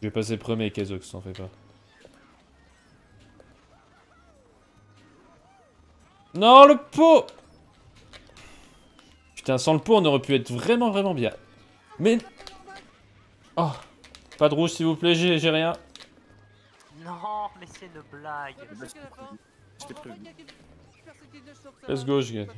Je vais passer premier, Kazox, t'en fais pas. Non, le pot Putain, sans le pot, on aurait pu être vraiment, vraiment bien. Mais... Oh Pas de rouge, s'il vous plaît, j'ai rien. Non, mais c'est une blague. Let's go, je gagne.